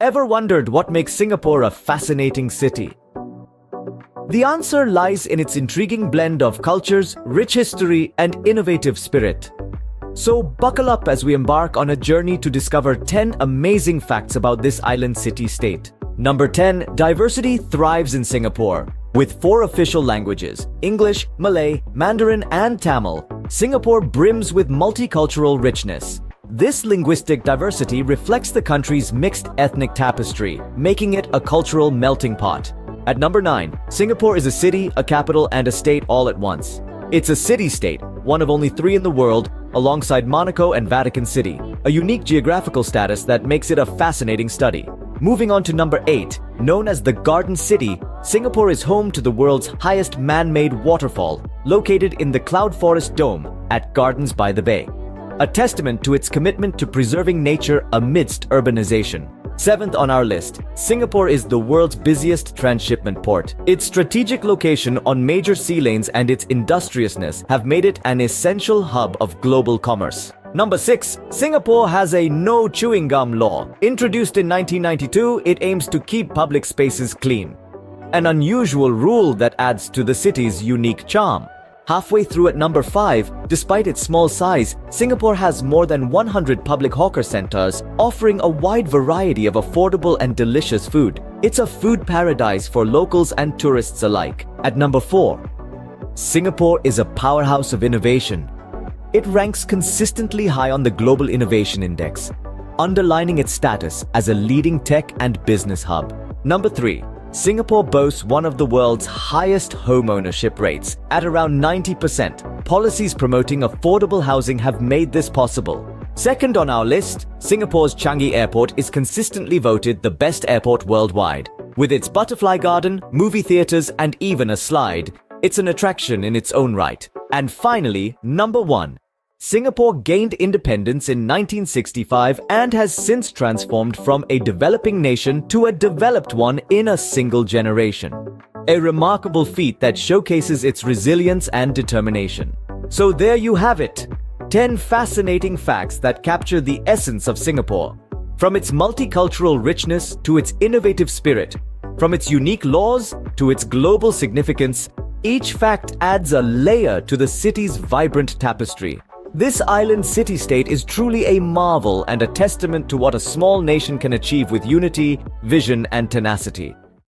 Ever wondered what makes Singapore a fascinating city? The answer lies in its intriguing blend of cultures, rich history, and innovative spirit. So buckle up as we embark on a journey to discover 10 amazing facts about this island city-state. Number 10. Diversity thrives in Singapore. With four official languages, English, Malay, Mandarin, and Tamil, Singapore brims with multicultural richness. This linguistic diversity reflects the country's mixed ethnic tapestry, making it a cultural melting pot. At number 9, Singapore is a city, a capital, and a state all at once. It's a city-state, one of only three in the world, alongside Monaco and Vatican City, a unique geographical status that makes it a fascinating study. Moving on to number 8, known as the Garden City, Singapore is home to the world's highest man-made waterfall, located in the Cloud Forest Dome at Gardens by the Bay a testament to its commitment to preserving nature amidst urbanization. Seventh on our list, Singapore is the world's busiest transshipment port. Its strategic location on major sea lanes and its industriousness have made it an essential hub of global commerce. Number 6. Singapore has a no chewing gum law. Introduced in 1992, it aims to keep public spaces clean. An unusual rule that adds to the city's unique charm. Halfway through at number 5, despite its small size, Singapore has more than 100 public hawker centers offering a wide variety of affordable and delicious food. It's a food paradise for locals and tourists alike. At number 4, Singapore is a powerhouse of innovation. It ranks consistently high on the Global Innovation Index, underlining its status as a leading tech and business hub. Number 3. Singapore boasts one of the world's highest homeownership rates at around 90%. Policies promoting affordable housing have made this possible. Second on our list, Singapore's Changi Airport is consistently voted the best airport worldwide. With its butterfly garden, movie theaters, and even a slide, it's an attraction in its own right. And finally, number one, Singapore gained independence in 1965 and has since transformed from a developing nation to a developed one in a single generation. A remarkable feat that showcases its resilience and determination. So there you have it. 10 fascinating facts that capture the essence of Singapore. From its multicultural richness to its innovative spirit, from its unique laws to its global significance, each fact adds a layer to the city's vibrant tapestry. This island city-state is truly a marvel and a testament to what a small nation can achieve with unity, vision, and tenacity.